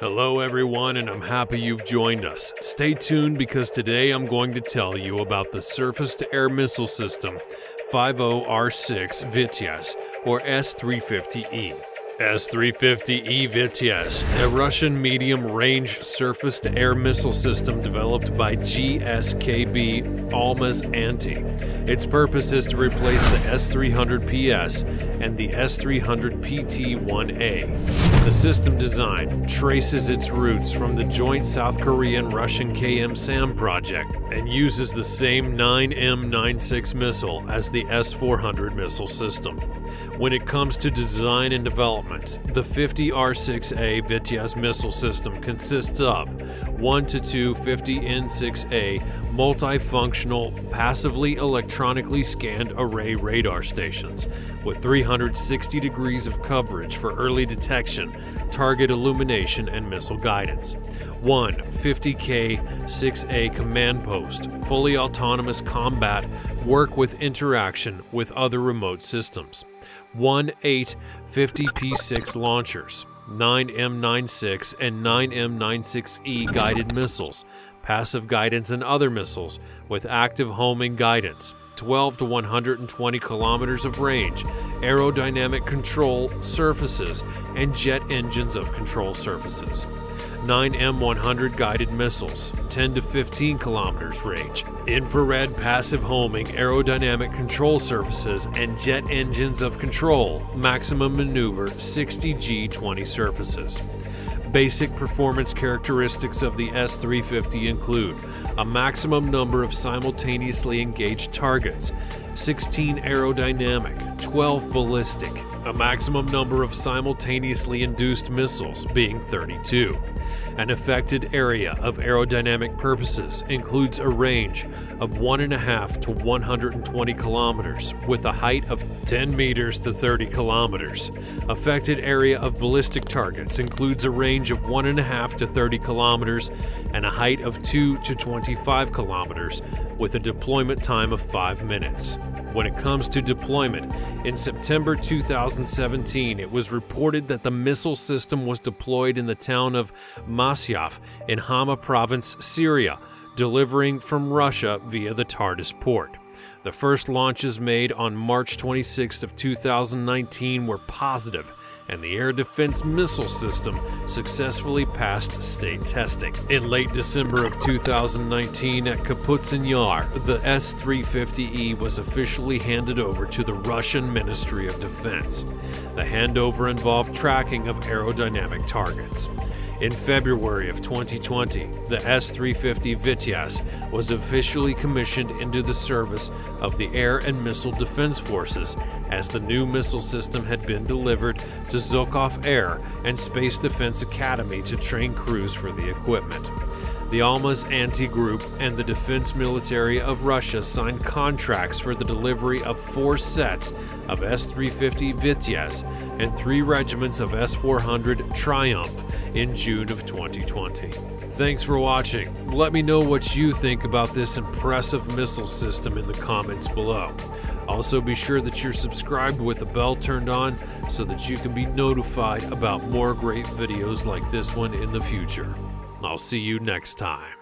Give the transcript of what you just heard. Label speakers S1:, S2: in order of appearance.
S1: Hello, everyone, and I'm happy you've joined us. Stay tuned because today I'm going to tell you about the Surface to Air Missile System 50R6 Vityaz, or S 350E. S-350E Vityaz, a Russian medium-range surface-to-air missile system developed by GSKB Almaz-Antey. Its purpose is to replace the S-300PS and the S-300PT-1A. The system design traces its roots from the joint South Korean-Russian KM-SAM project and uses the same 9M96 missile as the S-400 missile system. When it comes to design and development, the 50R6A Vityaz missile system consists of 1 to 2 50N6A multifunctional, passively electronically scanned array radar stations with 360 degrees of coverage for early detection, target illumination, and missile guidance. 1 50K 6A command post, fully autonomous combat, work with interaction with other remote systems. 1 8 50P6 launchers, 9M96 and 9M96E guided missiles, passive guidance and other missiles with active homing guidance, 12 to 120 kilometers of range, aerodynamic control surfaces, and jet engines of control surfaces. 9 M100 guided missiles, 10 to 15 kilometers range, infrared passive homing, aerodynamic control surfaces, and jet engines of control, maximum maneuver 60 G20 surfaces. Basic performance characteristics of the S350 include a maximum number of simultaneously engaged targets, 16 aerodynamic, 12 ballistic, a maximum number of simultaneously induced missiles being 32. An affected area of aerodynamic purposes includes a range of 1.5 to 120 kilometers with a height of 10 meters to 30 kilometers. Affected area of ballistic targets includes a range of 1.5 to 30 kilometers and a height of 2 to 25 kilometers with a deployment time of 5 minutes. When it comes to deployment, in September 2017, it was reported that the missile system was deployed in the town of Masyaf in Hama province, Syria, delivering from Russia via the Tartus port. The first launches made on March 26 of 2019 were positive and the air defense missile system successfully passed state testing. In late December of 2019 at Kapustin Yar, the S-350E was officially handed over to the Russian Ministry of Defense. The handover involved tracking of aerodynamic targets. In February of 2020, the S-350 Vityaz was officially commissioned into the service of the Air and Missile Defense Forces as the new missile system had been delivered to Zhukov Air and Space Defense Academy to train crews for the equipment. The Almaz-Antey Group and the Defense Military of Russia signed contracts for the delivery of four sets of S-350 Vityaz and three regiments of S-400 Triumph in June of 2020. Thanks for watching. Let me know what you think about this impressive missile system in the comments below. Also, be sure that you're subscribed with the bell turned on so that you can be notified about more great videos like this one in the future. I'll see you next time.